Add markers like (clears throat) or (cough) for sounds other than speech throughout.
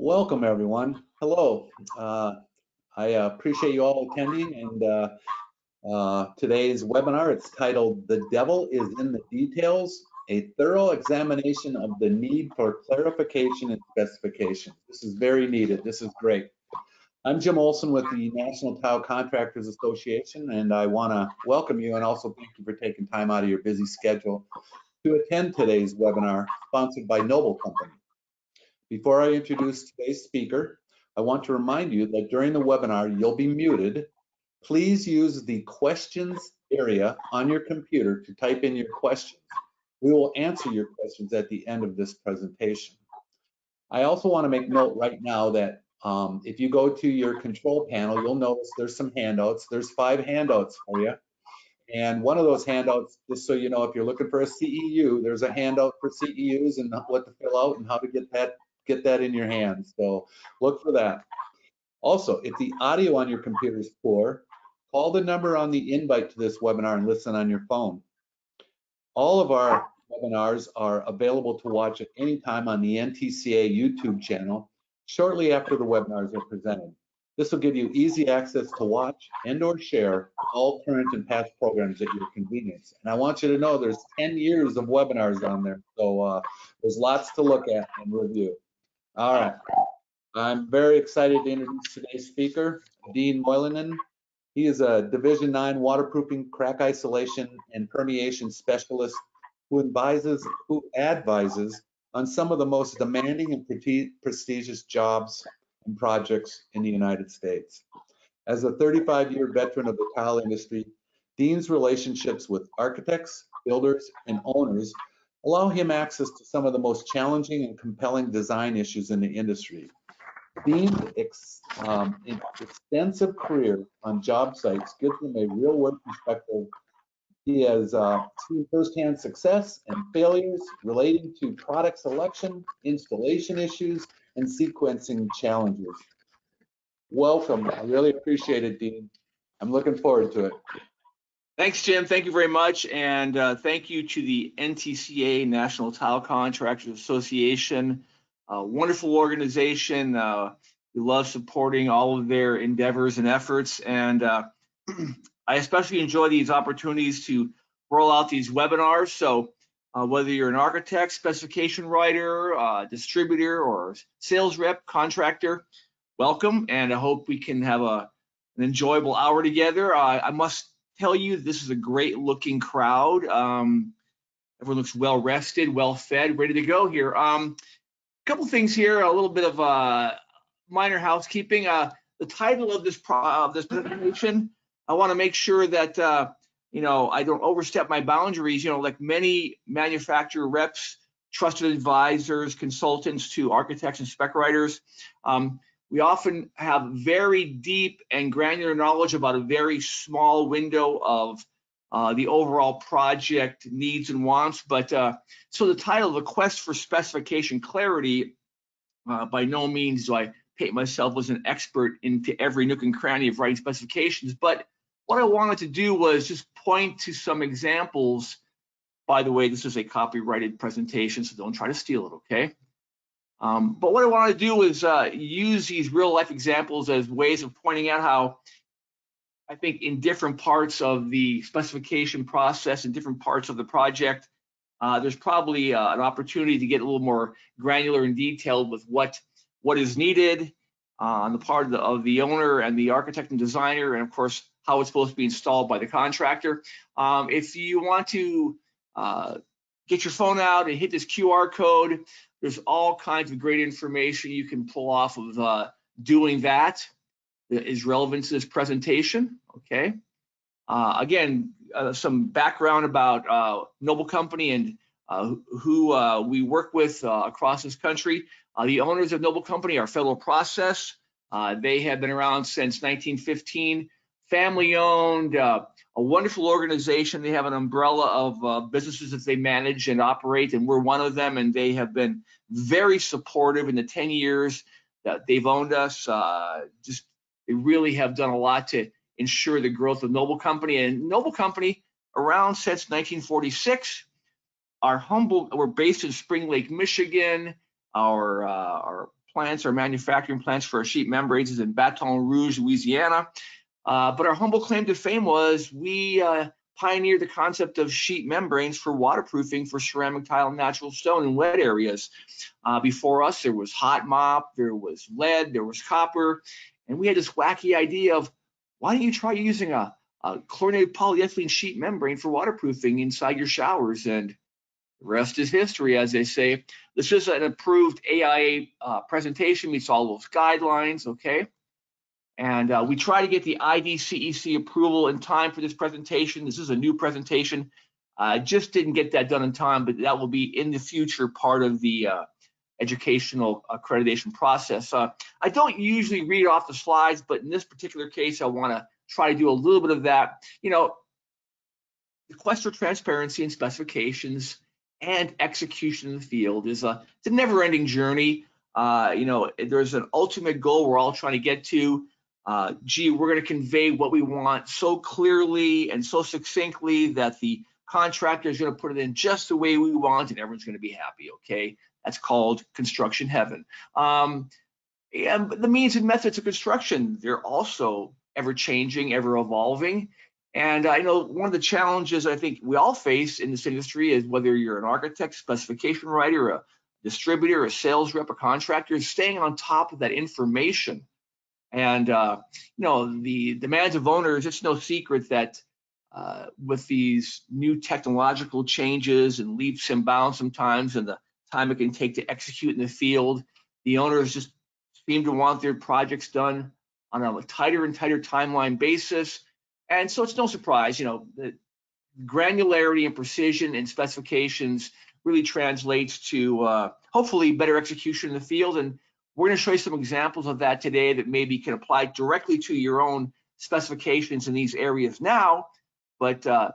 Welcome, everyone. Hello. Uh, I uh, appreciate you all attending and uh, uh, today's webinar. It's titled The Devil is in the Details, a thorough examination of the need for clarification and specification. This is very needed. This is great. I'm Jim Olson with the National Tile Contractors Association, and I want to welcome you and also thank you for taking time out of your busy schedule to attend today's webinar sponsored by Noble Company. Before I introduce today's speaker, I want to remind you that during the webinar, you'll be muted. Please use the questions area on your computer to type in your questions. We will answer your questions at the end of this presentation. I also want to make note right now that um, if you go to your control panel, you'll notice there's some handouts. There's five handouts for you. And one of those handouts, just so you know, if you're looking for a CEU, there's a handout for CEUs and what to fill out and how to get that get that in your hands. So look for that. Also, if the audio on your computer is poor, call the number on the invite to this webinar and listen on your phone. All of our webinars are available to watch at any time on the NTCA YouTube channel shortly after the webinars are presented. This will give you easy access to watch and or share all current and past programs at your convenience. And I want you to know there's 10 years of webinars on there. So uh, there's lots to look at and review. All right. I'm very excited to introduce today's speaker, Dean Moilanen. He is a Division 9 waterproofing, crack isolation, and permeation specialist who advises, who advises on some of the most demanding and prestigious jobs and projects in the United States. As a 35-year veteran of the tile industry, Dean's relationships with architects, builders, and owners allow him access to some of the most challenging and compelling design issues in the industry. Dean's ex, um, extensive career on job sites gives him a real world perspective. He has uh, seen firsthand success and failures relating to product selection, installation issues, and sequencing challenges. Welcome. I really appreciate it, Dean. I'm looking forward to it. Thanks, Jim. Thank you very much. And uh, thank you to the NTCA, National Tile Contractors Association. Uh, wonderful organization. Uh, we love supporting all of their endeavors and efforts. And uh, (clears throat) I especially enjoy these opportunities to roll out these webinars. So uh, whether you're an architect, specification writer, uh, distributor, or sales rep, contractor, welcome. And I hope we can have a, an enjoyable hour together. I must tell you this is a great looking crowd. Um, everyone looks well rested, well fed, ready to go here. Um, a couple things here, a little bit of uh, minor housekeeping. Uh, the title of this of this presentation, I want to make sure that uh, you know I don't overstep my boundaries. You know, like many manufacturer reps, trusted advisors, consultants to architects and spec writers. Um, we often have very deep and granular knowledge about a very small window of uh, the overall project needs and wants. But uh, so the title, The Quest for Specification Clarity, uh, by no means do I paint myself as an expert into every nook and cranny of writing specifications. But what I wanted to do was just point to some examples. By the way, this is a copyrighted presentation, so don't try to steal it, okay? Um, but what I want to do is uh, use these real life examples as ways of pointing out how I think in different parts of the specification process and different parts of the project, uh, there's probably uh, an opportunity to get a little more granular and detailed with what what is needed uh, on the part of the, of the, owner and the architect and designer, and of course how it's supposed to be installed by the contractor. Um, if you want to uh, get your phone out and hit this QR code, there's all kinds of great information you can pull off of uh, doing that that is relevant to this presentation, okay? Uh, again, uh, some background about uh, Noble Company and uh, who uh, we work with across this country. the owners of Noble Company are Federal Process. they have been around since 1915, family owned, a wonderful organization. They have an umbrella of uh, businesses that they manage and operate, and we're one of them. And they have been very supportive in the 10 years that they've owned us. Uh, just they really have done a lot to ensure the growth of Noble Company. And Noble Company, around since 1946, our humble, we're based in Spring Lake, Michigan. Our uh, our plants, our manufacturing plants for our sheet membranes is in Baton Rouge, Louisiana. Uh, but our humble claim to fame was we uh, pioneered the concept of sheet membranes for waterproofing for ceramic tile and natural stone in wet areas. Uh, before us, there was hot mop, there was lead, there was copper, and we had this wacky idea of why don't you try using a, a chlorinated polyethylene sheet membrane for waterproofing inside your showers? And the rest is history, as they say. This is an approved AIA uh, presentation, meets all those guidelines, okay? And uh, we try to get the IDCEC approval in time for this presentation. This is a new presentation. I just didn't get that done in time, but that will be in the future part of the uh, educational accreditation process. Uh, I don't usually read off the slides, but in this particular case, I want to try to do a little bit of that. You know, the quest for transparency and specifications and execution in the field is a, it's a never-ending journey. Uh, you know, there's an ultimate goal we're all trying to get to. Uh, gee, we're going to convey what we want so clearly and so succinctly that the contractor is going to put it in just the way we want and everyone's going to be happy, okay? That's called construction heaven. Um, and the means and methods of construction, they're also ever changing, ever evolving. And I know one of the challenges I think we all face in this industry is whether you're an architect, specification writer, a distributor, a sales rep, a contractor, staying on top of that information. And uh, you know, the demands of owners, it's no secret that uh, with these new technological changes and leaps and bounds sometimes and the time it can take to execute in the field, the owners just seem to want their projects done on a tighter and tighter timeline basis and so it's no surprise, you know, the granularity and precision and specifications really translates to uh, hopefully better execution in the field. And we're going to show you some examples of that today that maybe can apply directly to your own specifications in these areas now, but uh,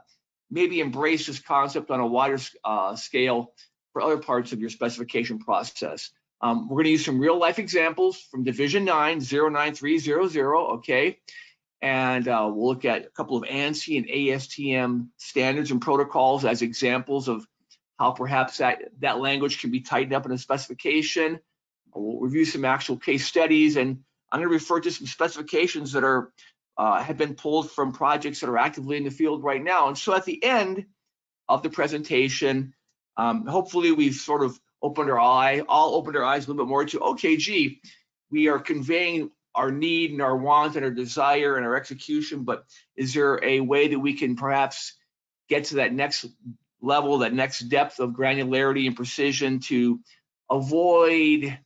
maybe embrace this concept on a wider uh, scale for other parts of your specification process. Um, we're going to use some real life examples from Division 9 09300, okay? and uh, we'll look at a couple of ANSI and ASTM standards and protocols as examples of how perhaps that, that language can be tightened up in a specification. We'll review some actual case studies, and I'm going to refer to some specifications that are uh, have been pulled from projects that are actively in the field right now. And so at the end of the presentation, um, hopefully we've sort of opened our eye, all opened our eyes a little bit more to, okay, gee, we are conveying our need and our want and our desire and our execution, but is there a way that we can perhaps get to that next level, that next depth of granularity and precision to avoid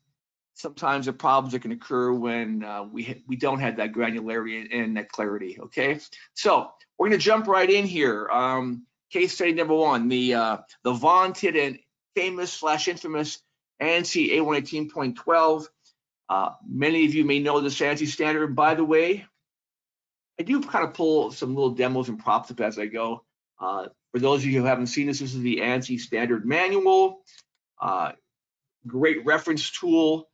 sometimes the problems that can occur when uh, we we don't have that granularity and, that clarity. Okay, so we're going to jump right in here. Um, case study number one: the uh, the vaunted and famous slash infamous ANSI A118.12 uh, many of you may know the ANSI standard. By the way, I do kind of pull some little demos and props up as I go. Uh, for those of you who haven't seen this, this is the ANSI standard manual. Uh, great reference tool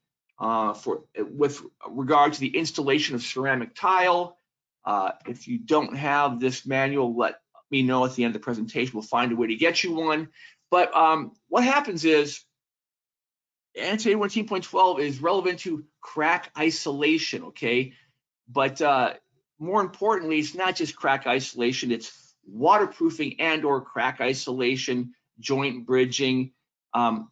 uh, for with regard to the installation of ceramic tile. Uh, if you don't have this manual, let me know at the end of the presentation. We'll find a way to get you one. But um, what happens is ANSI 118.12 is relevant to crack isolation, okay? But uh, more importantly, it's not just crack isolation, it's waterproofing and or crack isolation, joint bridging. Um,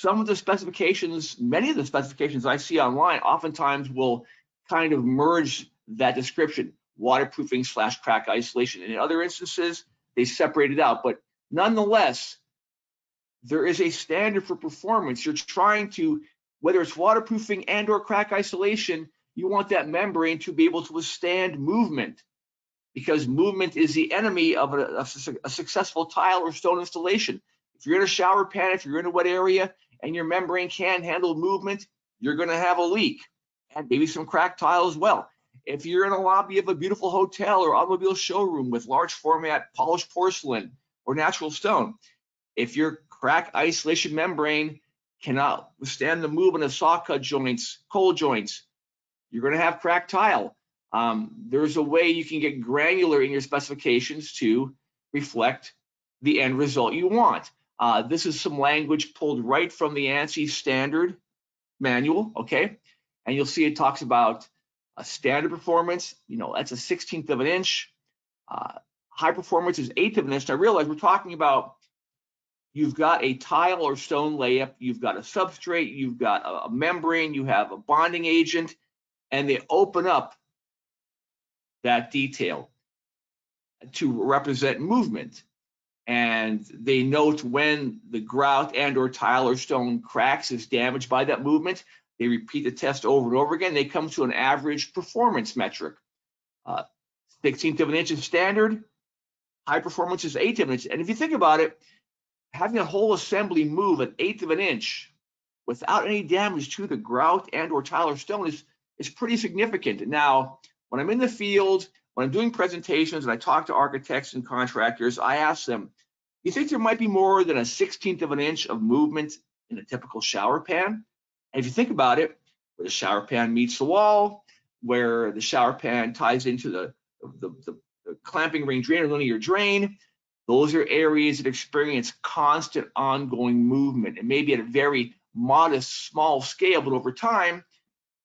some of the specifications, many of the specifications I see online oftentimes will kind of merge that description, waterproofing slash crack isolation. And in other instances, they separate it out. But nonetheless, there is a standard for performance. You're trying to, whether it's waterproofing and or crack isolation, you want that membrane to be able to withstand movement because movement is the enemy of a, a, a successful tile or stone installation. If you're in a shower pan, if you're in a wet area and your membrane can't handle movement, you're gonna have a leak and maybe some cracked tile as well. If you're in a lobby of a beautiful hotel or automobile showroom with large format polished porcelain or natural stone, if your crack isolation membrane cannot withstand the movement of saw cut joints, cold joints, you're going to have cracked tile. Um, there's a way you can get granular in your specifications to reflect the end result you want. Uh, this is some language pulled right from the ANSI standard manual, okay? And you'll see it talks about a standard performance, you know, that's a 16th of an inch. Uh, high performance is eighth of an inch. I realize we're talking about you've got a tile or stone layup, you've got a substrate, you've got a, a membrane, you have a bonding agent, and they open up that detail to represent movement. And they note when the grout and or tile or stone cracks is damaged by that movement. They repeat the test over and over again. They come to an average performance metric. Uh, 16th of an inch is standard. High performance is eighth of an inch. And if you think about it, having a whole assembly move an eighth of an inch without any damage to the grout and or tile or stone is, is pretty significant. Now, when I'm in the field, when I'm doing presentations and I talk to architects and contractors, I ask them, you think there might be more than a 16th of an inch of movement in a typical shower pan? And if you think about it, where the shower pan meets the wall, where the shower pan ties into the, the, the, the clamping ring drain or linear drain, those are areas that experience constant ongoing movement and maybe at a very modest, small scale, but over time,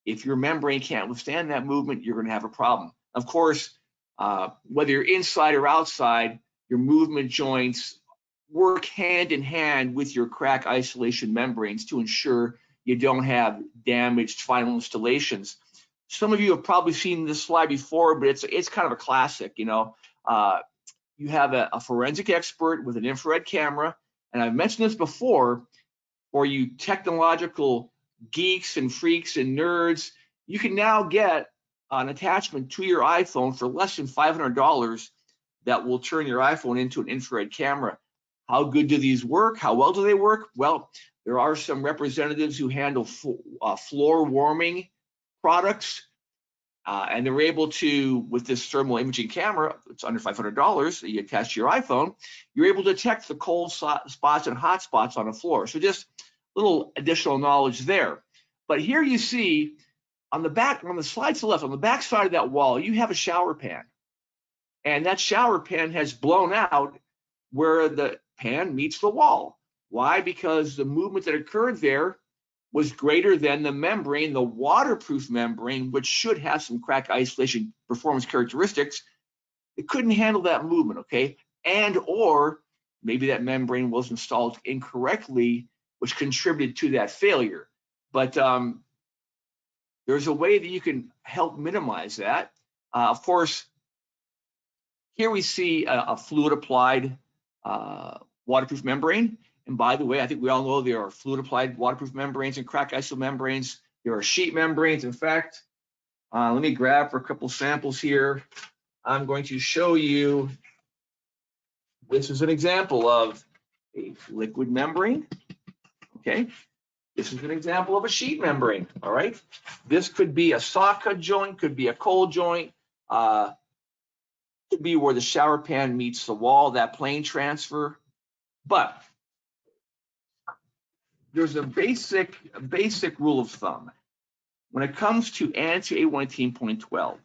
if your membrane can't withstand that movement, you're going to have a problem. Of course, uh, whether you're inside or outside, your movement joints work hand in hand with your crack isolation membranes to ensure you don't have damaged final installations. Some of you have probably seen this slide before, but it's it's kind of a classic. You know, uh, you have a, a forensic expert with an infrared camera, and I've mentioned this before. For you technological geeks and freaks and nerds, you can now get an attachment to your iPhone for less than $500 that will turn your iPhone into an infrared camera. How good do these work? How well do they work? Well, there are some representatives who handle uh, floor warming products, uh, and they're able to, with this thermal imaging camera, it's under $500 that you attach to your iPhone, you're able to detect the cold spots and hot spots on a floor. So just a little additional knowledge there. But here you see on the back, on the slide to the left, on the back side of that wall, you have a shower pan. And that shower pan has blown out where the pan meets the wall. Why? Because the movement that occurred there was greater than the membrane, the waterproof membrane, which should have some crack isolation performance characteristics. It couldn't handle that movement, okay? And or maybe that membrane was installed incorrectly, which contributed to that failure. But um, there's a way that you can help minimize that. Uh, of course, here we see a, a fluid applied uh, waterproof membrane. And by the way, I think we all know there are fluid applied waterproof membranes and crack iso membranes. There are sheet membranes. In fact, uh, let me grab for a couple samples here. I'm going to show you, this is an example of a liquid membrane, okay? This is an example of a sheet membrane, all right? This could be a cut joint, could be a cold joint, uh, could be where the shower pan meets the wall, that plane transfer. But there's a basic, basic rule of thumb. When it comes to ANSI A118.12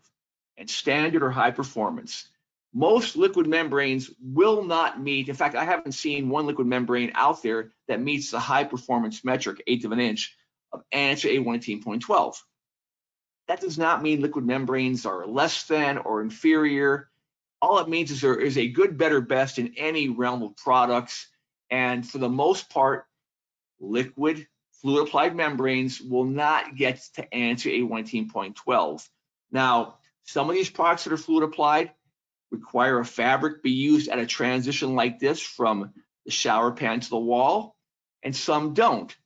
and standard or high performance, most liquid membranes will not meet. In fact, I haven't seen one liquid membrane out there that meets the high performance metric, eighth of an inch, of ANSI A118.12. That does not mean liquid membranes are less than or inferior. All it means is there is a good, better, best in any realm of products. And for the most part, liquid fluid applied membranes will not get to ANSI A118.12. Now, some of these products that are fluid applied require a fabric be used at a transition like this from the shower pan to the wall, and some don't.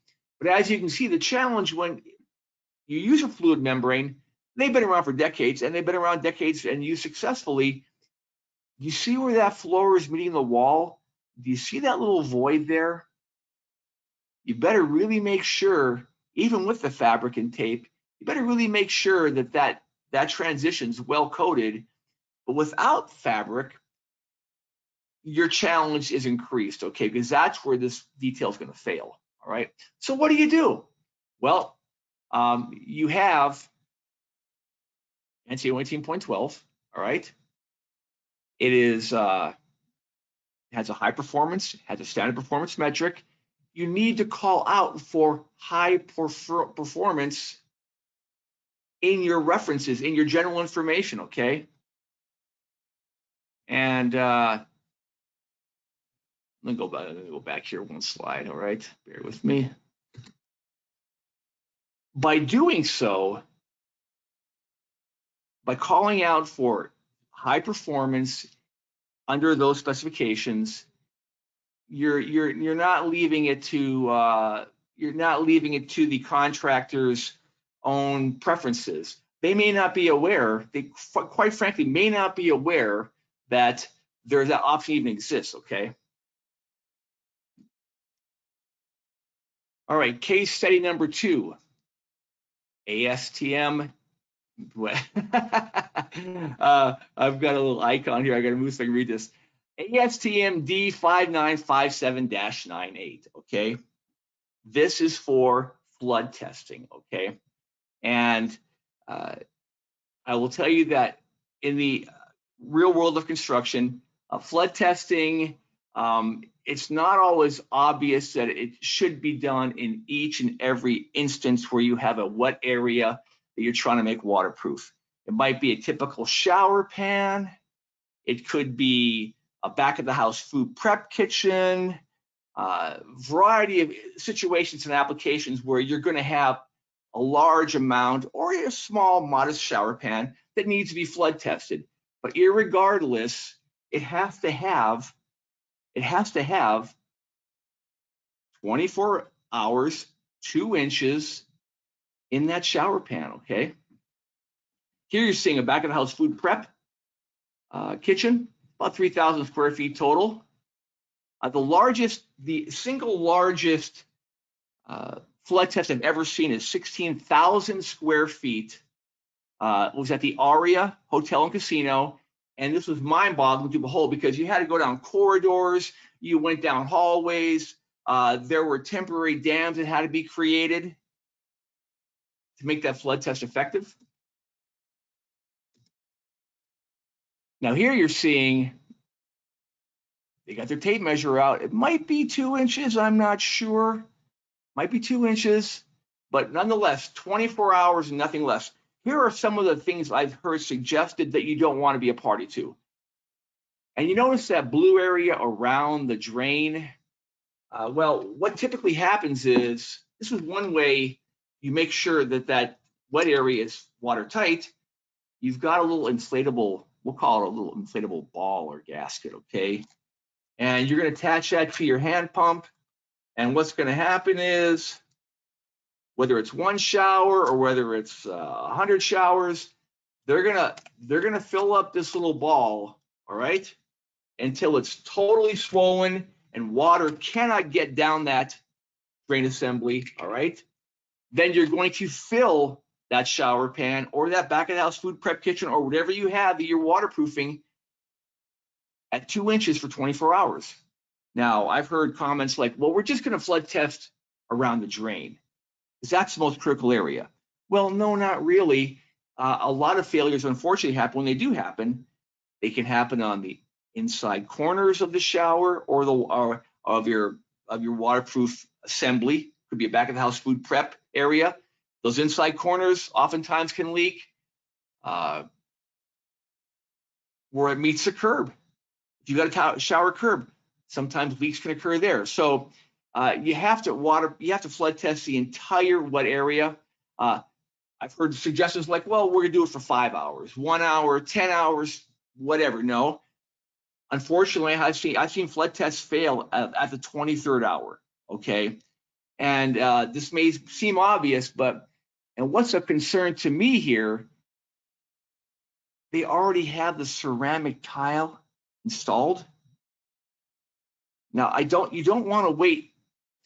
But as you can see, the challenge when you use a fluid membrane, they've been around for decades, and they've been around decades and used successfully. You see where that floor is meeting the wall? Do you see that little void there? You better really make sure, even with the fabric and tape, you better really make sure that that, that transition's well coated but without fabric, your challenge is increased, okay? Because that's where this detail is going to fail, all right? So what do you do? Well, um, you have ANSI 18.12, all right? It is uh, has a high performance, has a standard performance metric. you need to call out for high perfor- performance in your references, in your general information, okay? And uh, let me go back, let me go back here one slide, all right? Bear with me. By doing so, by calling out for high performance under those specifications, you're you're you're not leaving it to uh, you're not leaving it to the contractor's own preferences. They may not be aware. They quite frankly may not be aware that there's that option even exists. Okay. All right. Case study number two. ASTM. (laughs) uh, I've got a little icon here. I got to move so I can read this. ASTM D5957-98, okay? This is for flood testing, okay? And uh, I will tell you that in the real world of construction, uh, flood testing, um, it's not always obvious that it should be done in each and every instance where you have a wet area that you're trying to make waterproof. It might be a typical shower pan. It could be a back of the house food prep kitchen, uh, variety of situations and applications where you're going to have a large amount or a small modest shower pan that needs to be flood tested. But irregardless, it has to have it has to have 24 hours, two inches in that shower pan, okay? Here you're seeing a back of the house food prep uh, kitchen about 3,000 square feet total. Uh, the largest, the single largest uh, flood test I've ever seen is 16,000 square feet. Uh, was at the Aria Hotel and Casino. And this was mind boggling to behold because you had to go down corridors, you went down hallways, uh, there were temporary dams that had to be created to make that flood test effective. Now here you're seeing they got their tape measure out. It might be two inches, I'm not sure. Might be two inches, but nonetheless, 24 hours and nothing less. Here are some of the things I've heard suggested that you don't want to be a party to. And you notice that blue area around the drain. Uh, well, what typically happens is this is one way you make sure that that wet area is watertight. You've got a little inflatable we'll call it a little inflatable ball or gasket, okay? And you're going to attach that to your hand pump. And what's going to happen is, whether it's one shower or whether it's uh, 100 showers, they're gonna they're gonna fill up this little ball, all right, until it's totally swollen and water cannot get down that drain assembly, all right. Then you're going to fill that shower pan or that back of the house food prep kitchen or whatever you have that you're waterproofing at two inches for 24 hours. Now, I've heard comments like, well, we're just to flood test around the drain that's the most critical area. Well, no, not really. Uh, a lot of failures, unfortunately, happen when they do happen. They can happen on the inside corners of the shower or the or of your of your waterproof assembly. Could be a back of the house food prep area. Those inside corners oftentimes can leak uh, where it meets the curb. If you got a shower curb, sometimes leaks can occur there. So uh, you have to water, you have to flood test the entire wet area. Uh, I've heard suggestions like, well, we're gonna do it for five hours, one hour, 10 hours, whatever. No, unfortunately, I've seen I've seen flood tests fail at, at the 23rd hour. Okay, and uh, this may seem obvious, but and what's a concern to me here, they already have the ceramic tile installed. Now, I don't, you don't want to wait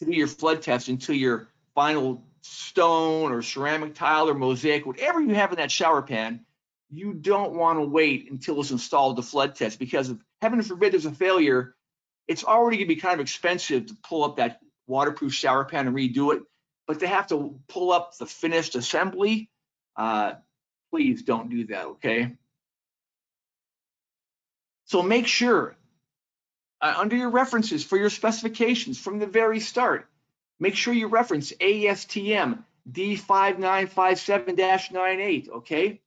to do your flood test until your final stone or ceramic tile or mosaic, whatever you have in that shower pan, you don't want to wait until it's installed to flood test because if heaven forbid there's a failure, it's already going to be kind of expensive to pull up that waterproof shower pan and redo it but to have to pull up the finished assembly, uh, please don't do that, okay? So make sure uh, under your references for your specifications from the very start, make sure you reference ASTM D5957-98, okay?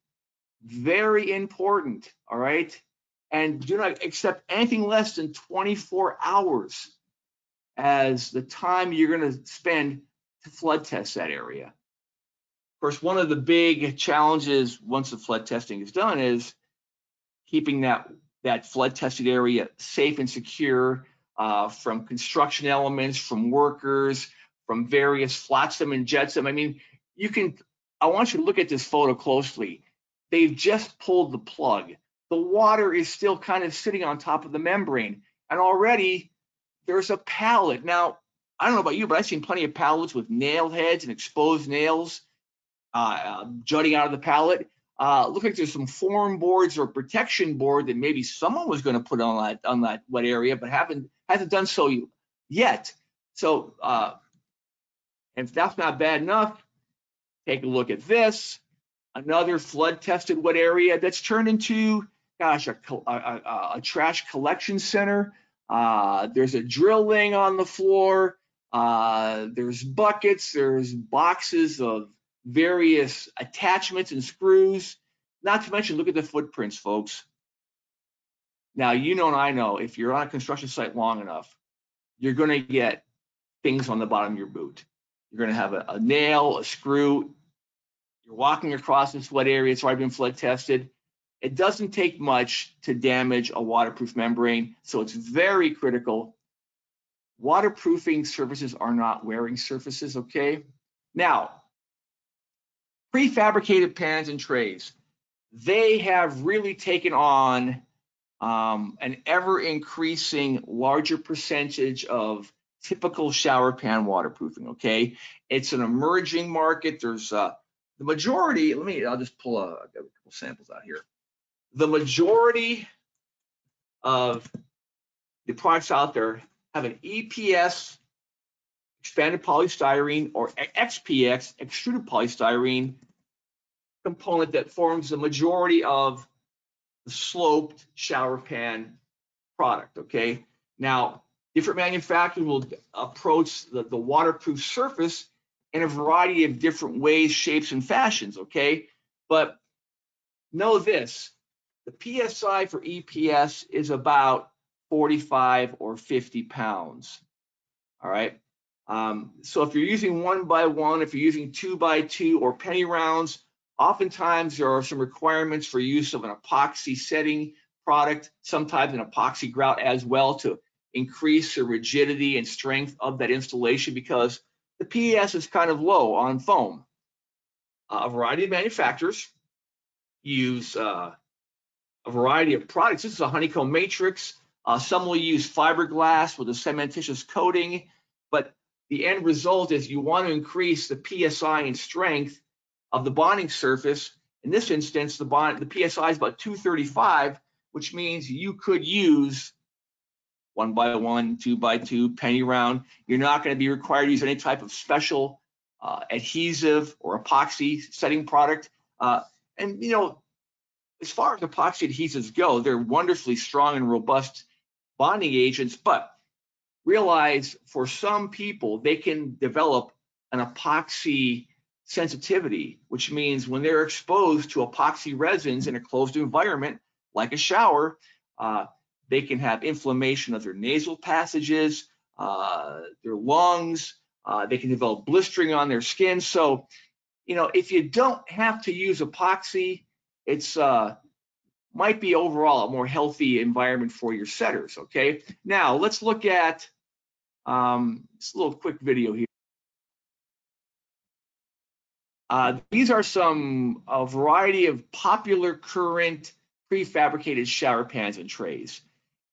Very important, all right? And do not accept anything less than 24 hours as the time you're going to spend to flood test that area. Of course, one of the big challenges once the flood testing is done is keeping that, that flood tested area safe and secure uh, from construction elements, from workers, from various flotsam and jetsam. I mean, you can, I want you to look at this photo closely. They've just pulled the plug. The water is still kind of sitting on top of the membrane. And already there's a pallet. Now, I don't know about you, but I've seen plenty of pallets with nail heads and exposed nails uh, uh, jutting out of the pallet. Uh, look like there's some form boards or protection board that maybe someone was going to put on that on that wet area, but haven't hasn't done so yet. So, uh, if that's not bad enough, take a look at this. Another flood tested wet area that's turned into, gosh, a, a, a, a trash collection center. Uh, there's a drill laying on the floor. Uh, there's buckets, there's boxes of various attachments and screws. Not to mention, look at the footprints, folks. Now, you know and I know, if you're on a construction site long enough, you're going to get things on the bottom of your boot. You're going to have a, a nail, a screw. You're walking across this wet area. It's already been flood tested. It doesn't take much to damage a waterproof membrane, so it's very critical. Waterproofing surfaces are not wearing surfaces, okay? Now, prefabricated pans and trays, they have really taken on um, an ever increasing larger percentage of typical shower pan waterproofing, okay? It's an emerging market. There's uh, the majority, let me, I'll just pull a, a couple samples out here the majority of the products out there have an EPS expanded polystyrene or XPS extruded polystyrene component that forms the majority of the sloped shower pan product, okay? Now, different manufacturers will approach the, the waterproof surface in a variety of different ways, shapes, and fashions, okay? But know this, the PSI for EPS is about 45 or 50 pounds. All right. Um, so if you're using one by one, if you're using two by two or penny rounds, oftentimes there are some requirements for use of an epoxy setting product, sometimes an epoxy grout as well to increase the rigidity and strength of that installation because the PES is kind of low on foam. Uh, a variety of manufacturers use uh, a variety of products. This is a honeycomb matrix. Uh, some will use fiberglass with a cementitious coating, the end result is you want to increase the PSI and strength of the bonding surface. In this instance, the bond, the PSI is about 235, which means you could use one by one, two by two, penny round. You're not going to be required to use any type of special uh, adhesive or epoxy setting product. Uh, and you know, as far as epoxy adhesives go, they're wonderfully strong and robust bonding agents, but realize for some people, they can develop an epoxy sensitivity, which means when they're exposed to epoxy resins in a closed environment, like a shower, uh, they can have inflammation of their nasal passages, uh, their lungs, uh, they can develop blistering on their skin. So, you know, if you don't have to use epoxy, it's uh, might be overall a more healthy environment for your setters. Okay, now let's look at um, a little quick video here. Uh, these are some a variety of popular current prefabricated shower pans and trays.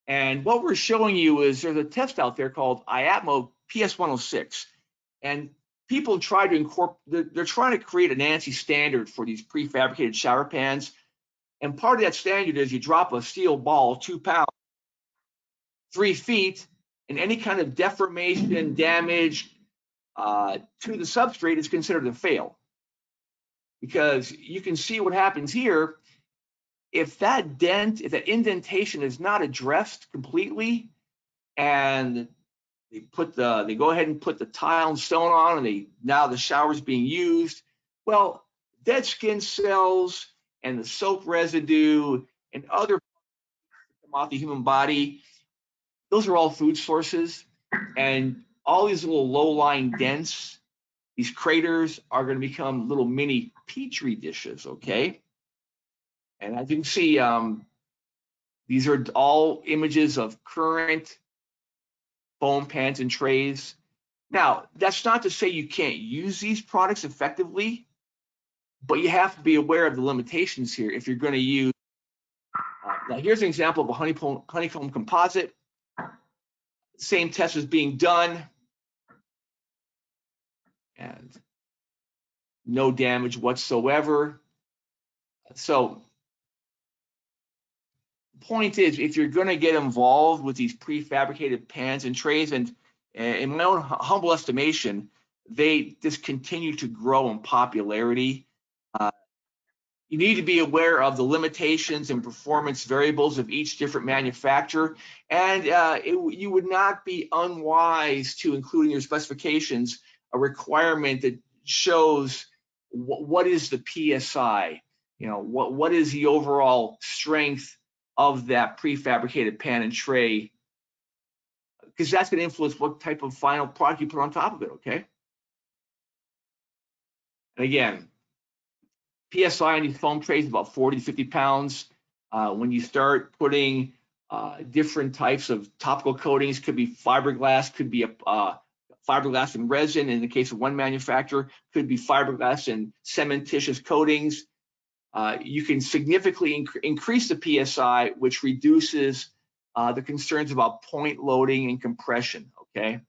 And what we're showing you is there's a test out there called IAPMO PS106. And people try to incorporate, they're, they're, trying to create an ANSI standard for these prefabricated shower pans. And part of that standard is you drop a steel ball, two pounds, three feet, and any kind of deformation, damage uh, to the substrate is considered a fail. Because you can see what happens here. If that dent, if that indentation is not addressed completely, and they put the they go ahead and put the tile and stone on and they now the shower's being used well dead skin cells and the soap residue and other come off the human body those are all food sources and all these little low-lying dents these craters are going to become little mini petri dishes okay and as you can see um, these are all images of current foam pans and trays. Now, that's not to say you can't use these products effectively, but you have to be aware of the limitations here if you're going to use. Uh, now, here's an example of a honeycomb, honeycomb composite. Same test was being done. And no damage whatsoever. So point is, if you're going to get involved with these prefabricated pans and trays, and in my own humble estimation, they just continue to grow in popularity. Uh, you need to be aware of the limitations and performance variables of each different manufacturer, and uh, it, you would not be unwise to include in your specifications a requirement that shows what is the PSI, you know, what what is the overall strength of that prefabricated pan and tray? Because that's going to influence what type of final product you put on top of it, okay? And again, PSI on these foam trays is about 40 to 50 pounds. Uh, when you start putting uh, different types of topical coatings, could be fiberglass, could be a uh, fiberglass and resin. In the case of one manufacturer, could be fiberglass and cementitious coatings uh, you can significantly inc increase the PSI, which reduces uh, the concerns about point loading and compression, okay?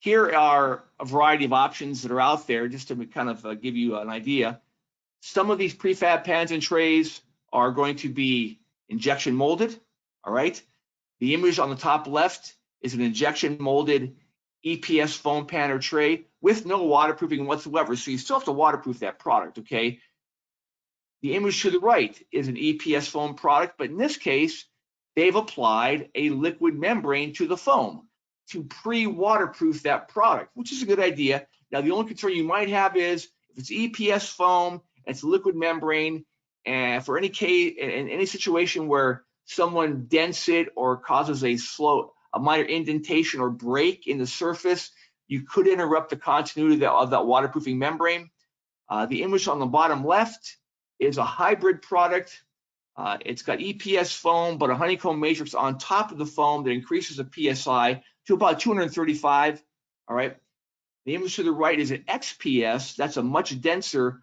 Here are a variety of options that are out there just to kind of uh, give you an idea. Some of these prefab pans and trays are going to be injection molded, all right? The image on the top left is an injection molded EPS foam pan or tray with no waterproofing whatsoever. So you still have to waterproof that product, okay? The image to the right is an EPS foam product, but in this case, they've applied a liquid membrane to the foam to pre-waterproof that product, which is a good idea. Now, the only concern you might have is if it's EPS foam and it's a liquid membrane, and for any case, in any situation where someone dents it or causes a slow, a minor indentation or break in the surface, you could interrupt the continuity of that, of that waterproofing membrane. Uh, the image on the bottom left is a hybrid product. Uh, it's got EPS foam, but a honeycomb matrix on top of the foam that increases the PSI to about 235. All right. The image to the right is an XPS. That's a much denser,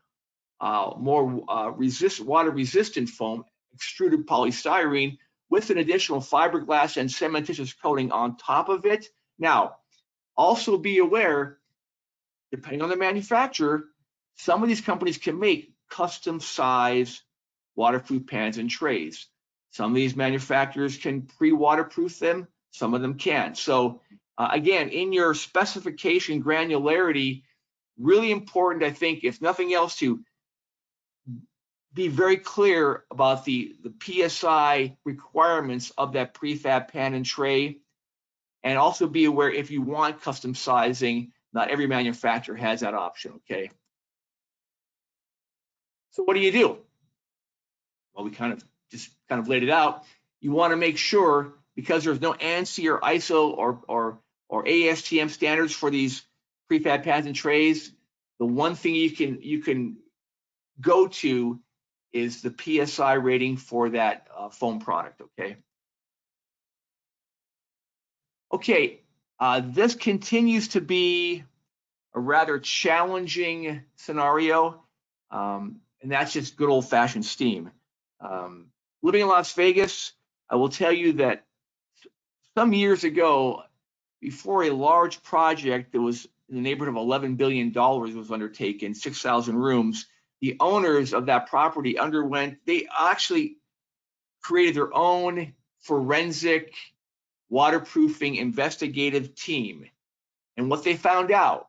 uh, more uh, resist water resistant foam, extruded polystyrene with an additional fiberglass and cementitious coating on top of it. Now, also be aware, depending on the manufacturer, some of these companies can make custom size waterproof pans and trays. Some of these manufacturers can pre-waterproof them, some of them can't. So uh, again, in your specification granularity, really important, I think, if nothing else, to be very clear about the, the PSI requirements of that prefab pan and tray and also be aware if you want custom sizing, not every manufacturer has that option, okay? So what do you do? Well, we kind of just kind of laid it out. You want to make sure because there's no ANSI or ISO or or or ASTM standards for these prefab pads and trays, the one thing you can you can go to is the PSI rating for that uh, foam product, okay? Okay, uh, this continues to be a rather challenging scenario, um, and that's just good old fashioned steam. Um, living in Las Vegas, I will tell you that some years ago, before a large project that was in the neighborhood of $11 billion was undertaken, 6,000 rooms, the owners of that property underwent, they actually created their own forensic waterproofing investigative team. And what they found out,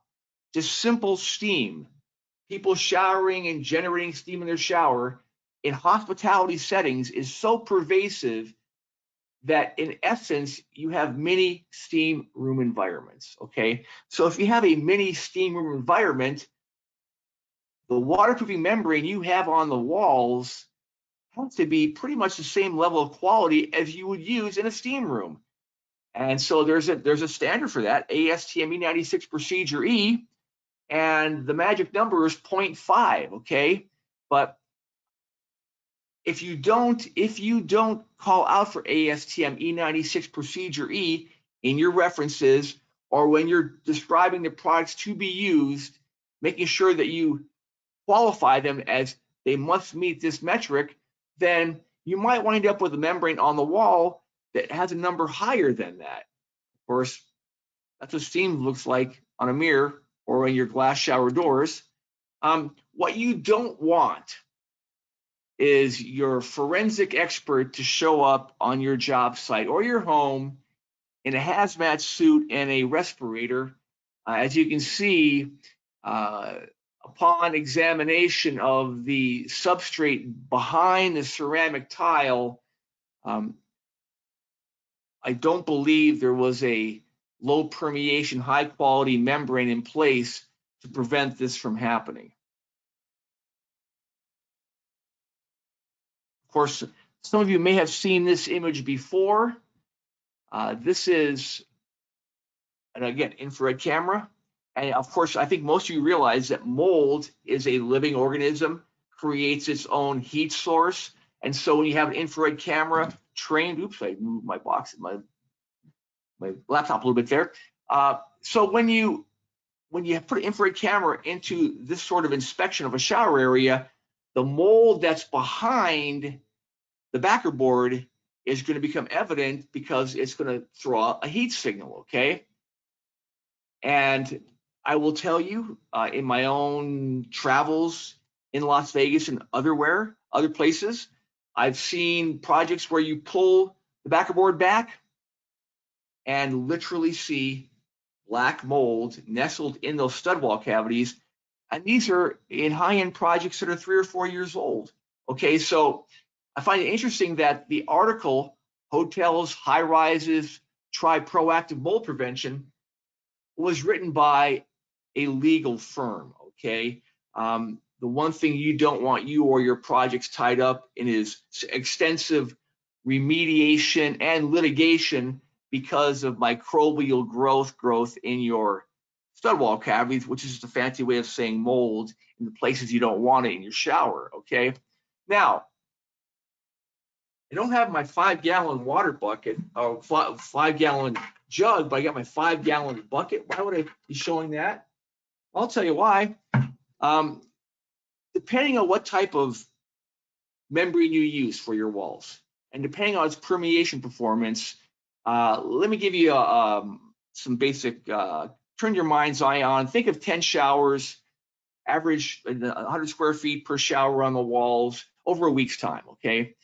just simple steam, people showering and generating steam in their shower in hospitality settings is so pervasive that in essence, you have mini steam room environments, okay? So if you have a mini steam room environment, the waterproofing membrane you have on the walls has to be pretty much the same level of quality as you would use in a steam room. And so there's a there's a standard for that, ASTM E96 procedure E, and the magic number is 0.5, okay? But if you don't if you don't call out for ASTM E96 procedure E in your references or when you're describing the products to be used, making sure that you qualify them as they must meet this metric, then you might wind up with a membrane on the wall that has a number higher than that. Of course, that's what steam looks like on a mirror or in your glass shower doors. Um, what you don't want is your forensic expert to show up on your job site or your home in a hazmat suit and a respirator. Uh, as you can see, uh, upon examination of the substrate behind the ceramic tile, um, I don't believe there was a low permeation, high quality membrane in place to prevent this from happening. Course, some of you may have seen this image before. Uh, this is, and again, infrared camera. And of course, I think most of you realize that mold is a living organism, creates its own heat source. And so when you have an infrared camera trained, oops, I moved my box, my, my laptop a little bit there. Uh, so when you when you put an infrared camera into this sort of inspection of a shower area, the mold that's behind the backer board is going to become evident because it's going to throw a heat signal, okay? And I will tell you, uh, in my own travels in Las Vegas and otherwhere, other places, I've seen projects where you pull the backer board back and literally see black mold nestled in those stud wall cavities. And these are in high-end projects that are three or four years old. Okay, so I find it interesting that the article, Hotels, High Rises, Try Proactive Mold Prevention, was written by a legal firm, okay? Um, the one thing you don't want you or your projects tied up in is extensive remediation and litigation because of microbial growth growth in your stud wall cavities, which is just a fancy way of saying mold in the places you don't want it in your shower, okay? Now, I don't have my five gallon water bucket or five gallon jug, but I got my five gallon bucket. Why would I be showing that? I'll tell you why. Um, depending on what type of membrane you use for your walls and depending on its permeation performance, uh, let me give you a, um, some basic, uh, turn your mind's eye on, think of 10 showers, average 100 square feet per shower on the walls over a week's time, okay?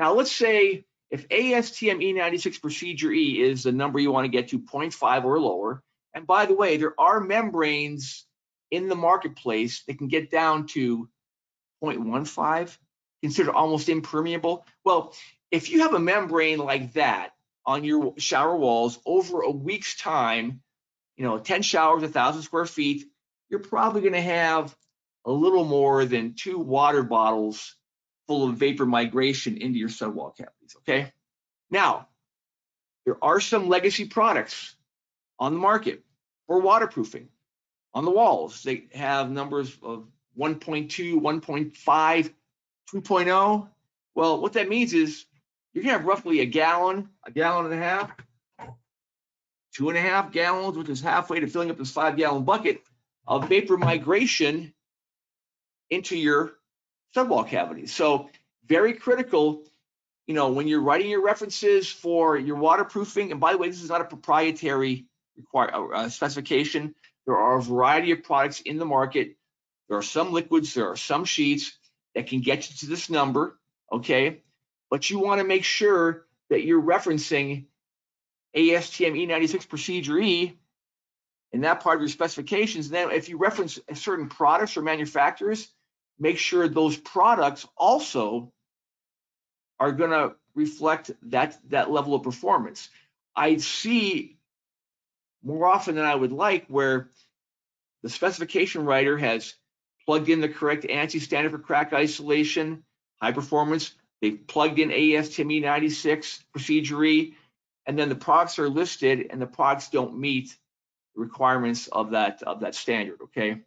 Now let's say if ASTM E96 procedure E is the number you want to get to 0.5 or lower, and by the way, there are membranes in the marketplace that can get down to 0.15, considered almost impermeable. Well, if you have a membrane like that on your shower walls over a week's time, you know, 10 showers, 1,000 square feet, you're probably going to have a little more than two water bottles full of vapor migration into your wall cavities, okay? Now, there are some legacy products on the market for waterproofing on the walls. They have numbers of 1.2, 1.5, 2.0. Well, what that means is you're gonna have roughly a gallon, a gallon and a half, two and a half gallons, which is halfway to filling up this five gallon bucket of vapor migration into your subwall cavities. So very critical, you know, when you're writing your references for your waterproofing, and by the way, this is not a proprietary require, uh, specification. There are a variety of products in the market. There are some liquids, there are some sheets that can get you to this number, okay? But you wanna make sure that you're referencing ASTM E96 procedure E in that part of your specifications. Then if you reference certain products or manufacturers, make sure those products also are gonna reflect that that level of performance. I see more often than I would like where the specification writer has plugged in the correct ANSI standard for crack isolation, high performance. They've plugged in ASTM E96 procedure and then the products are listed and the products don't meet the requirements of that of that standard. Okay.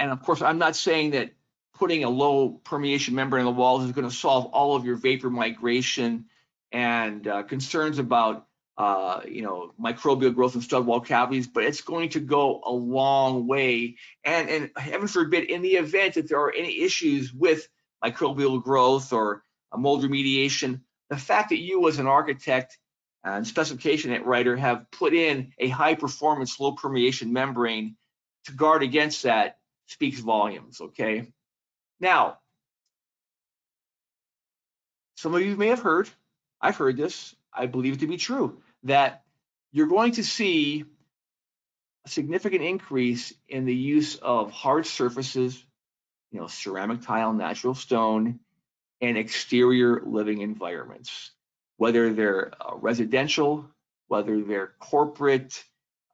And of course, I'm not saying that putting a low permeation membrane in the walls is going to solve all of your vapor migration and uh, concerns about uh, you know microbial growth in stud wall cavities, but it's going to go a long way. And and heaven forbid, in the event that there are any issues with microbial growth or mold remediation, the fact that you as an architect and specification writer have put in a high performance low permeation membrane to guard against that speaks volumes, okay? Now, some of you may have heard, I've heard this, I believe it to be true, that you're going to see a significant increase in the use of hard surfaces, you know, ceramic tile, natural stone, and exterior living environments, whether they're uh, residential, whether they're corporate,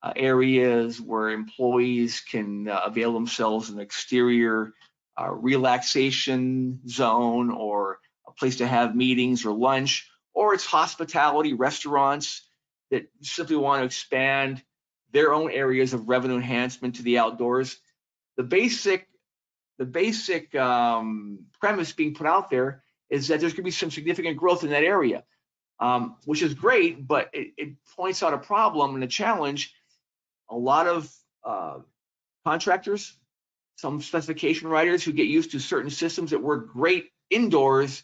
uh, areas where employees can uh, avail themselves an exterior uh, relaxation zone or a place to have meetings or lunch, or it's hospitality restaurants that simply want to expand their own areas of revenue enhancement to the outdoors. The basic, the basic um, premise being put out there is that there's going to be some significant growth in that area, um, which is great, but it, it points out a problem and a challenge a lot of uh, contractors, some specification writers who get used to certain systems that work great indoors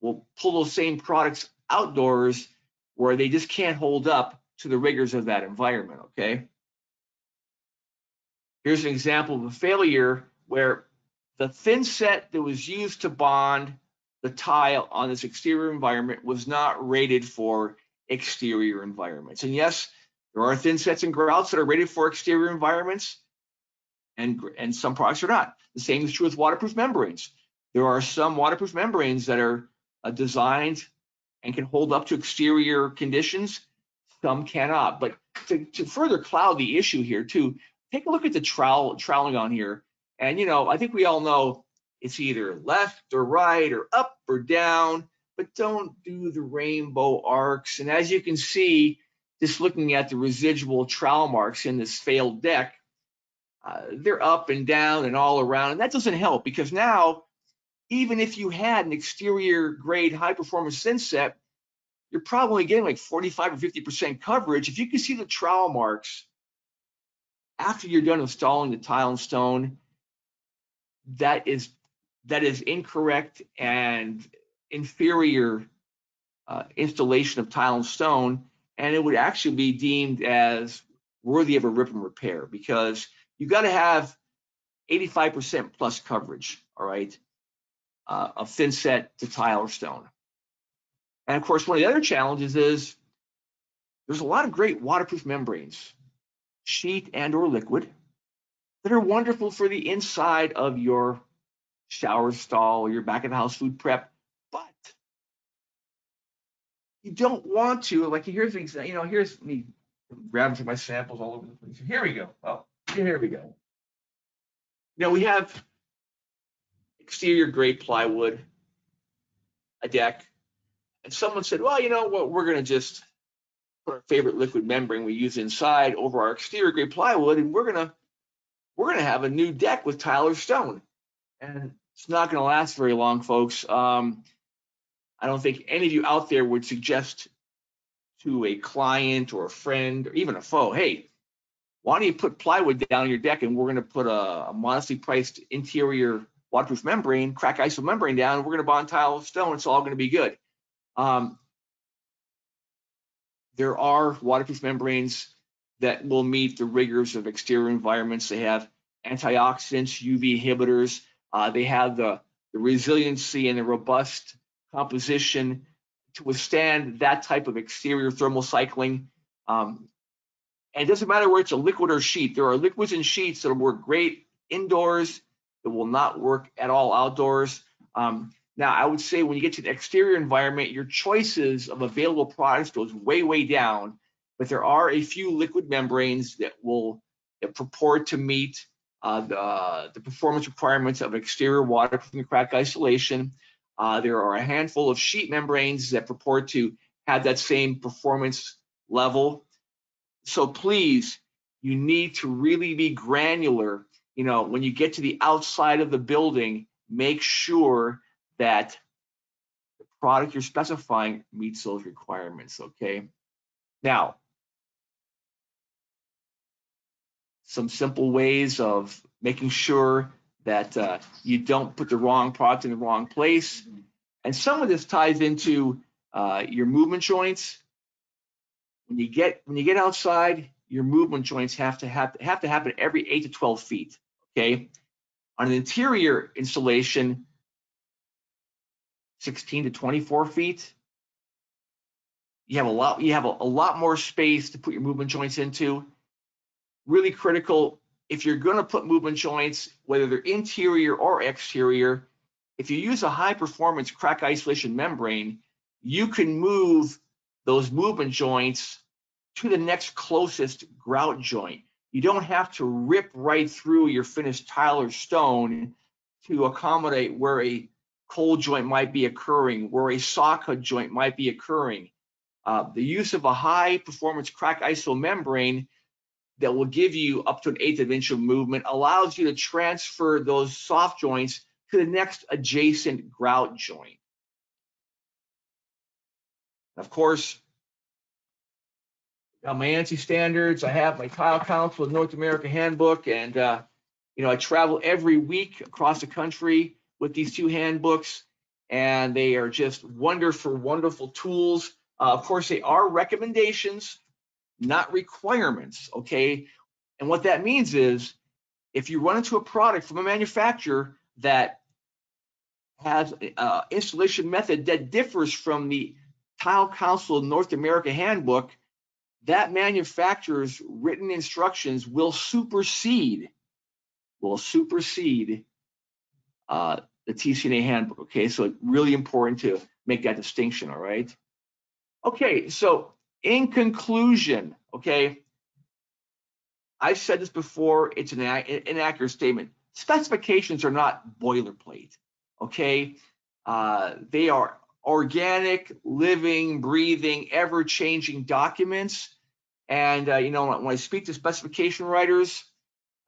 will pull those same products outdoors where they just can't hold up to the rigors of that environment, okay? Here's an example of a failure where the thin set that was used to bond the tile on this exterior environment was not rated for exterior environments. And yes, there are thin sets and grouts that are rated for exterior environments, and, and some products are not. The same is true with waterproof membranes. There are some waterproof membranes that are uh, designed and can hold up to exterior conditions. Some cannot. But to, to further cloud the issue here too, take a look at the trowel troweling on here. And you know, I think we all know it's either left or right or up or down, but don't do the rainbow arcs. And as you can see, just looking at the residual trowel marks in this failed deck, uh, they're up and down and all around. And that doesn't help because now, even if you had an exterior grade high performance thin set, you're probably getting like 45 or 50% coverage. If you can see the trowel marks after you're done installing the tile and stone, that is that is incorrect and inferior uh, installation of tile and stone and it would actually be deemed as worthy of a rip and repair because you got to have 85% plus coverage, all right, uh, of thin set to tile or stone. And of course, one of the other challenges is there's a lot of great waterproof membranes, sheet and or liquid, that are wonderful for the inside of your shower stall or your back of the house food prep you don't want to like here's the example you know here's me grabbing my samples all over the place. Here we go. Oh here we go. Now we have exterior grade plywood a deck and someone said well you know what? We're going to just put our favorite liquid membrane we use inside over our exterior grade plywood and we're going to we're going to have a new deck with tile or stone. And it's not going to last very long folks. Um, I don't think any of you out there would suggest to a client or a friend or even a foe, hey, why don't you put plywood down your deck and we're going to put a, a modestly priced interior waterproof membrane, crack iso membrane down, we're going to bond tile of stone, it's all going to be good. Um, there are waterproof membranes that will meet the rigors of exterior environments. They have antioxidants, UV inhibitors. Uh, they have the, the resiliency and the robust composition to withstand that type of exterior thermal cycling. Um, and it doesn't matter where it's a liquid or sheet. There are liquids and sheets that will work great indoors that will not work at all outdoors. Um, Now, I would say when you get to the exterior environment, your choices of available products goes way, way down, but there are a few liquid membranes that will that purport to meet uh, the, the performance requirements of exterior waterproofing crack isolation. Uh, there are a handful of sheet membranes that purport to have that same performance level. So please, you need to really be granular. You know, when you get to the outside of the building, make sure that the product you're specifying meets those requirements, okay? Now, some simple ways of making sure that uh, you don't put the wrong product in the wrong place. And some of this ties into uh, your movement joints. When you get when you get outside, your movement joints have to have have to happen every eight to 12 feet. Okay. On an interior installation, 16 to 24 feet. You have a lot, you have a, a lot more space to put your movement joints into. Really critical if you're going to put movement joints, whether they're interior or exterior, if you use a high performance crack isolation membrane, you can move those movement joints to the next closest grout joint. You don't have to rip right through your finished tile or stone to accommodate where a cold joint might be occurring, where a saw cut joint might be occurring. Uh, the use of a high performance crack iso membrane that will give you up to an eighth of an inch of movement allows you to transfer those soft joints to the next adjacent grout joint. Of course, got my ANSI standards. I have my Tile Council of North America Handbook, and uh, you know I travel every week across the country with these two handbooks, and they are just wonderful, wonderful tools. Uh, of course, they are recommendations, not requirements. Okay, and what that means is if you run into a product from a manufacturer that has an installation method that differs from the Tile Council North America Handbook, that manufacturer's written instructions will supersede, will supersede uh, the TCNA handbook. Okay, so it's really important to make that distinction. All right. Okay, so in conclusion, okay, I've said this before. It's an inaccurate statement. Specifications are not boilerplate. Okay, uh, they are organic, living, breathing, ever-changing documents. And uh, you know, when I speak to specification writers,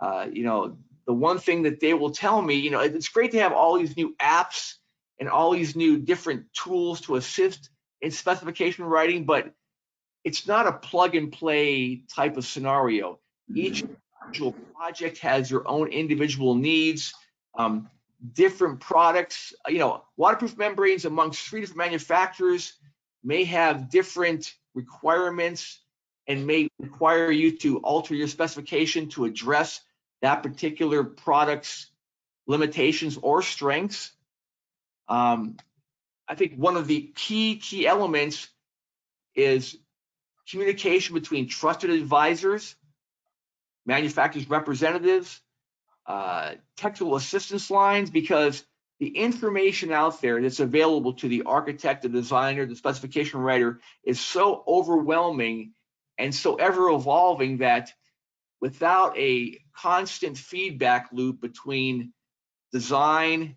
uh, you know, the one thing that they will tell me, you know, it's great to have all these new apps and all these new different tools to assist in specification writing, but it's not a plug and play type of scenario. Each individual project has your own individual needs. Um, different products, you know, waterproof membranes amongst three different manufacturers may have different requirements and may require you to alter your specification to address that particular product's limitations or strengths. Um, I think one of the key, key elements is communication between trusted advisors, manufacturers representatives, uh, technical assistance lines, because the information out there that's available to the architect, the designer, the specification writer is so overwhelming and so ever evolving that without a constant feedback loop between design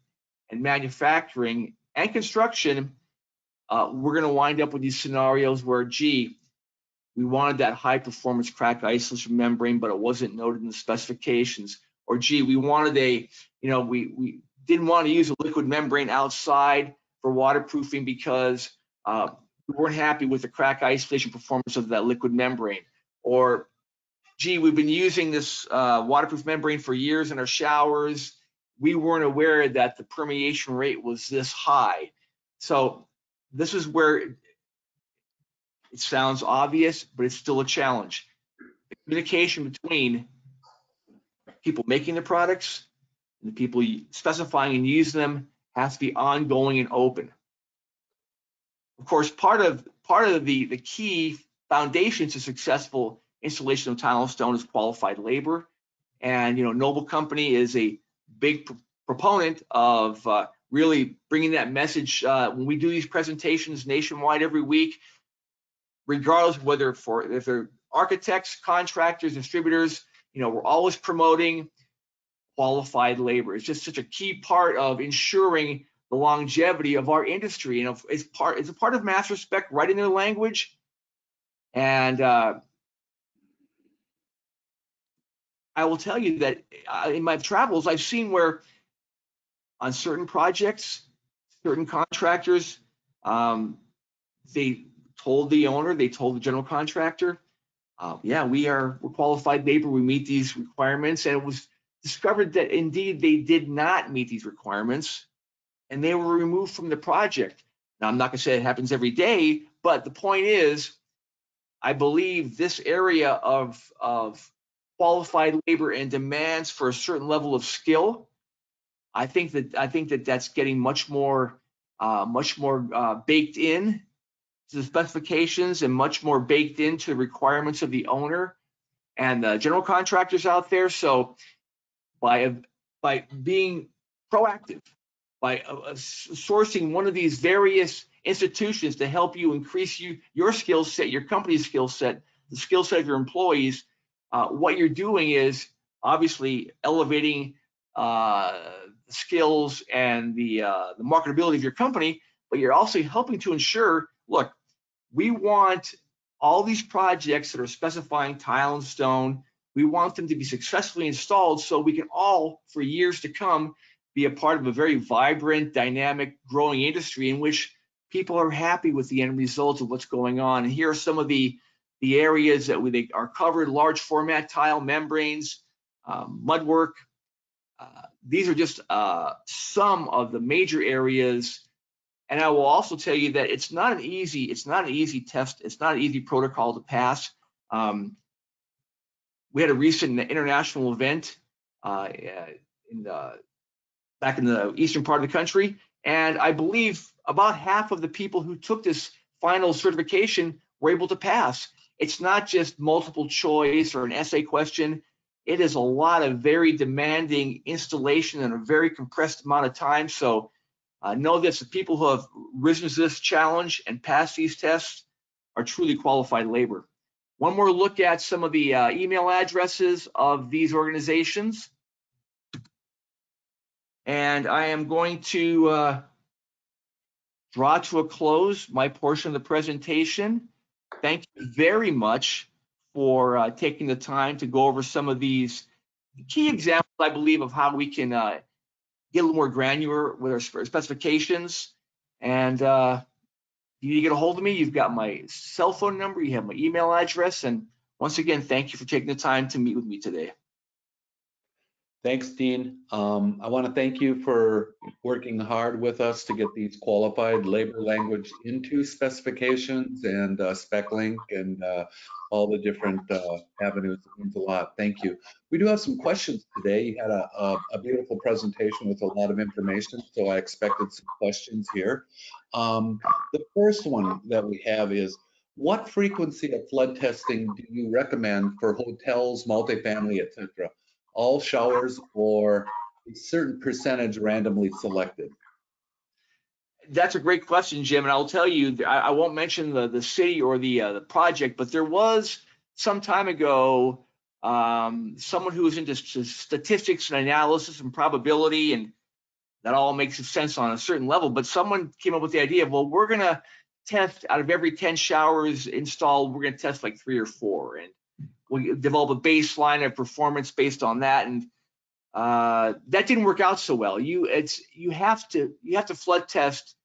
and manufacturing and construction, uh, we're going to wind up with these scenarios where, gee, we wanted that high performance crack isolation membrane, but it wasn't noted in the specifications. Or gee, we wanted a, you know, we, we didn't want to use a liquid membrane outside for waterproofing because uh, we weren't happy with the crack isolation performance of that liquid membrane. Or gee, we've been using this uh, waterproof membrane for years in our showers. We weren't aware that the permeation rate was this high. So this is where it sounds obvious, but it's still a challenge. The communication between people making the products and the people specifying and using them has to be ongoing and open. Of course, part of part of the the key foundation to successful installation of tile and stone is qualified labor. And, you know, Noble Company is a big pr proponent of uh, really bringing that message uh, when we do these presentations nationwide every week, regardless of whether for if they're architects, contractors, distributors, you know, we're always promoting qualified labor. It's just such a key part of ensuring the longevity of our industry. And it's part it's a part of master spec writing their language. And uh, I will tell you that uh, in my travels, I've seen where on certain projects, certain contractors, um, they told the owner, they told the general contractor, uh, yeah, we are we're qualified labor, we meet these requirements, and it was discovered that indeed they did not meet these requirements, and they were removed from the project. Now, I'm not going to say it happens every day, but the point is, I believe this area of of qualified labor and demands for a certain level of skill, I think that I think that that's getting much more uh, much more uh, baked in the specifications and much more baked into the requirements of the owner and the general contractors out there. So by by being proactive, by uh, uh sourcing one of these various institutions to help you increase you your skill set, your company's skill set, the skill set of your employees, uh, what you're doing is obviously elevating uh, the skills and the, uh, the marketability of your company, but you're also helping to ensure, look, we want all these projects that are specifying tile and stone, we want them to be successfully installed so we can all, for years to come, be a part of a very vibrant, dynamic, growing industry in which people are happy with the end results of what's going on. And here are some of the the areas that we, are covered, large format tile membranes, um, mud work. Uh, these are just uh, some of the major areas. And I will also tell you that it's not an easy, it's not an easy test. It's not an easy protocol to pass. Um, we had a recent international event uh, in the, back in the eastern part of the country, and I believe about half of the people who took this final certification were able to pass. It's not just multiple choice or an essay question. It is a lot of very demanding installation in a very compressed amount of time. So uh, know this, the people who have risen to this challenge and passed these tests are truly qualified labor. One more look at some of the uh, email addresses of these organizations. And I am going to uh, draw to a close my portion of the presentation thank you very much for uh, taking the time to go over some of these key examples, I believe, of how we can uh, get a little more granular with our specifications. And uh, you get a hold of me, you've got my cell phone number, you have my email address. And once again, thank you for taking the time to meet with me today. Thanks, Dean. Um, I want to thank you for working hard with us to get these qualified labor language into specifications and uh, SpecLink and uh, all the different uh, avenues. It means a lot. Thank you. We do have some questions today. You had a, a, a beautiful presentation with a lot of information, so I expected some questions here. Um, the first one that we have is, what frequency of flood testing do you recommend for hotels, multifamily, etc.? All showers or a certain percentage randomly selected? That's a great question, Jim. And I'll tell you, I, I won't mention the, the city or the, uh, the project, but there was some time ago um, someone who was into statistics and analysis and probability, and that all makes sense on a certain level. But someone came up with the idea of, well, we're going to test out of every 10 showers installed, we're going to test like three or four. And we develop a baseline of performance based on that. And uh, that didn't work out so well. You it's you have to you have to flood test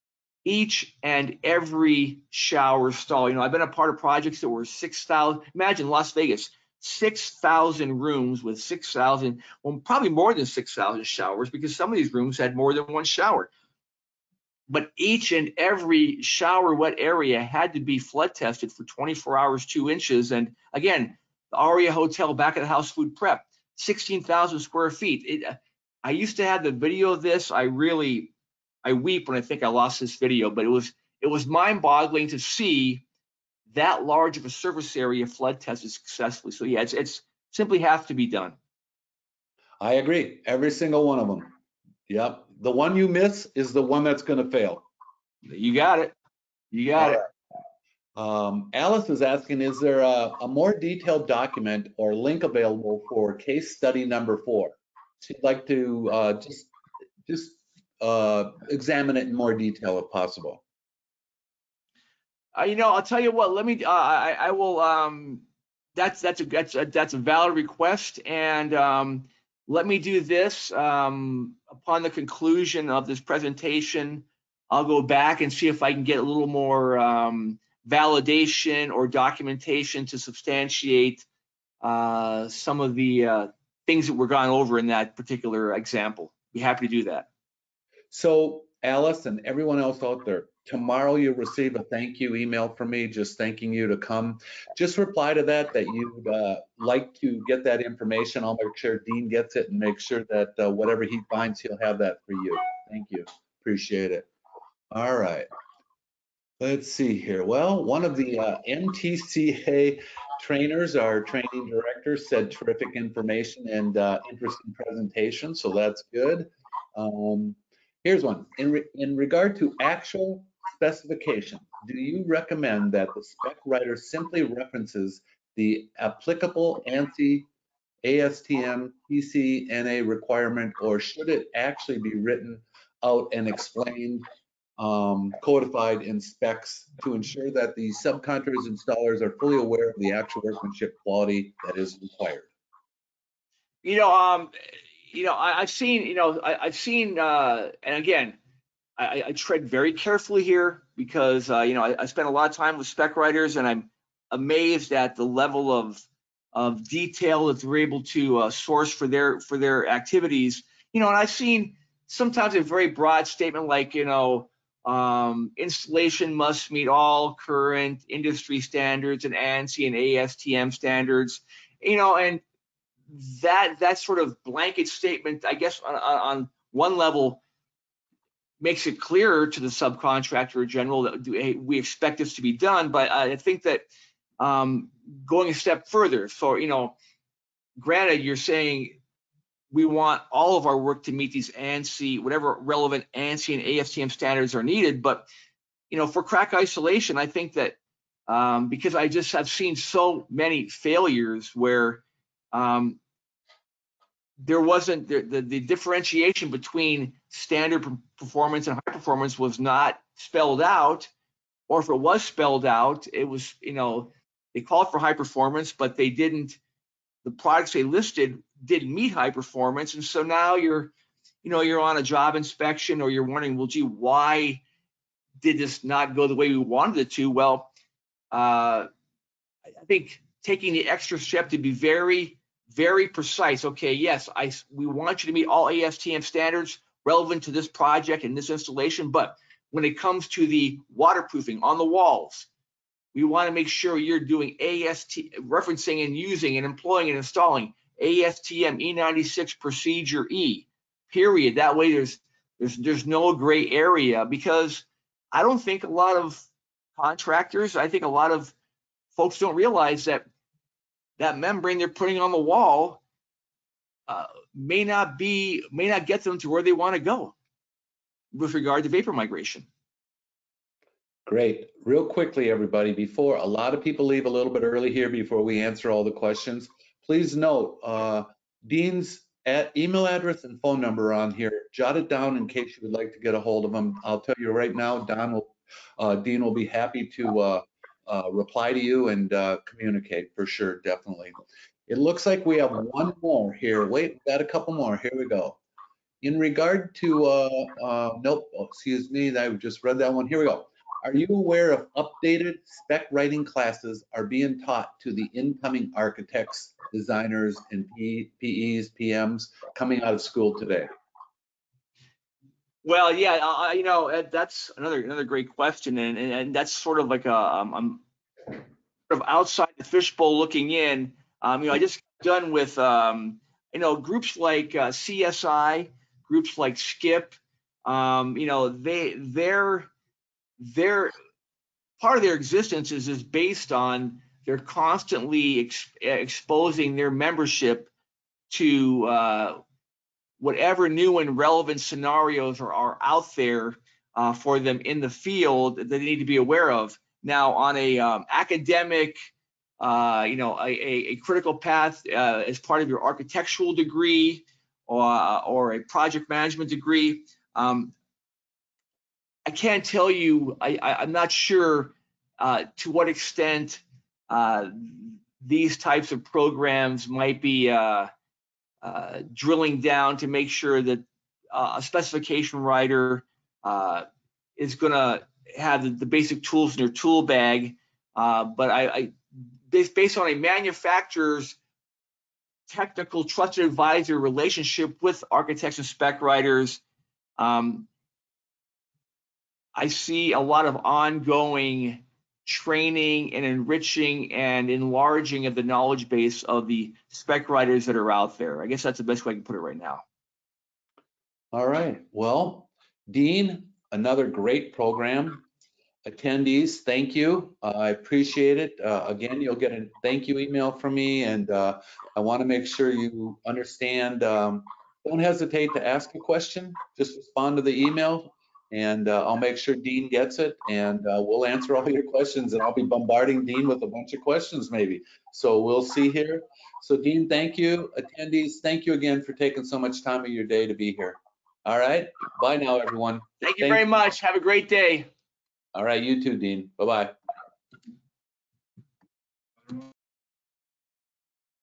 each and every shower stall. You know i've been a part of projects that were 6000 imagine las vegas 6000 rooms with 6000 well probably more than 6000 showers because some of these rooms had more than one shower. But each and every shower wet area had to be flood tested for 24 hours two inches. And again the Aria Hotel back at the house food prep, 16,000 square feet. It, I used to have the video of this. I really, I weep when I think I lost this video, but it was it was mind-boggling to see that large of a surface area flood tested successfully. So yeah, it's it's simply have to be done. I agree. Every single one of them. Yep. The one you miss is the one that's going to fail. You got it. You got it. Um, Alice is asking, is there a, a more detailed document or link available for case study number four? She'd like to uh, just just uh, examine it in more detail if possible. Uh, you know, I'll tell you what. Let me. Uh, I, I will. Um, that's that's a that's a, that's a valid request, and um, let me do this. Um, upon the conclusion of this presentation, I'll go back and see if I can get a little more um, validation or documentation to substantiate uh, some of the uh, things that were gone over in that particular example. Be happy to do that. So Alice and everyone else out there, tomorrow you'll receive a thank you email from me just thanking you to come. Just reply to that that you'd uh, like to get that information. I'll make sure Dean gets it and make sure that uh, whatever he finds, he'll have that for you. Thank you. Appreciate it. All right. Let's see here. Well, one of the uh, NTCA trainers, our training director, said terrific information and uh, interesting presentation, so that's good. Um, here's one. In, re in regard to actual specification, do you recommend that the spec writer simply references the applicable ANSI ASTM TCNA requirement, or should it actually be written out and explained um, codified in specs to ensure that the subcontractors installers are fully aware of the actual workmanship quality that is required. You know, um, you know, I, have seen, you know, I, have seen, uh, and again, I, I, tread very carefully here because, uh, you know, I, I spend a lot of time with spec writers, and I'm amazed at the level of of detail that they're able to uh, source for their for their activities. You know, and I've seen sometimes a very broad statement like, you know, um, installation must meet all current industry standards and ANSI and ASTM standards. You know, and that that sort of blanket statement, I guess, on, on one level, makes it clearer to the subcontractor general that we expect this to be done. But I think that um, going a step further, so you know, granted, you're saying we want all of our work to meet these ANSI, whatever relevant ANSI and ASTM standards are needed. But you know, for crack isolation, I think that um, because I just have seen so many failures where um, there wasn't the, the, the, differentiation between standard performance and high performance was not spelled out, or if it was spelled out, it was you know they called for high performance, but they didn't. The products they listed didn't meet high performance, and so now you're, you know, you're on a job inspection or you're wondering, well, gee, why did this not go the way we wanted it to? Well, uh, I think taking the extra step to be very, very precise. Okay, yes, I we want you to meet all ASTM standards relevant to this project and this installation, but when it comes to the waterproofing on the walls, we want to make sure you're doing AST referencing and using and employing and installing ASTM E96 procedure E, period. That way there's there's there's no gray area because I don't think a lot of contractors, I think a lot of folks don't realize that that membrane they're putting on the wall uh, may not be may not get them to where they want to go with regard to vapor migration. Great. Real quickly, everybody, before a lot of people leave a little bit early here before we answer all the questions. Please note, uh, Dean's email address and phone number on here. Jot it down in case you would like to get a hold of him. I'll tell you right now, Don will, uh, Dean will be happy to uh, uh reply to you and uh, communicate for sure, definitely. It looks like we have one more here. Wait, we got a couple more. Here we go. In regard to, nope, oh, excuse me, I just read that one. Here we go. Are you aware of updated spec writing classes are being taught to the incoming architects, designers, and PEs, PMs coming out of school today? Well, yeah, uh, you know that's another another great question, and and, and that's sort of like a um, I'm sort of outside the fishbowl looking in. Um, you know, I just done with um, you know groups like uh, CSI, groups like SCIP. Um, you know, they they're their part of their existence is is based on they're constantly ex exposing their membership to uh, whatever new and relevant scenarios are, are out there uh, for them in the field that they need to be aware of. Now, on a um, academic, uh, you know, a, a, critical path uh, as part of your architectural degree or, or a project management degree, um, I can't tell you, I, I'm not sure uh, to what extent uh, these types of programs might be uh, uh, drilling down to make sure that uh, a specification writer is going to have the, the basic tools in their tool bag. But I, I based, based on a manufacturer's technical trusted advisor relationship with architects and spec writers, um, I see a lot of ongoing training and enriching and enlarging of the knowledge base of the spec writers that are out there. I guess that's the best way I can put it right now. All right, well, Dean, another great program. Attendees, thank you. Uh, I appreciate it. Uh, Again, you'll get a thank you email from me and uh, I want to make sure you understand, um, don't hesitate to ask a question. Just respond to the email and uh, I'll make sure Dean gets it and uh, we'll answer all your questions and I'll be bombarding Dean with a bunch of questions maybe. So we'll see here. So Dean, thank you. Attendees, thank you again for taking so much time of your day to be here. All right, bye now, everyone. Thank you Thank very you. much. Have a great day. All right, you too, Dean. Bye-bye.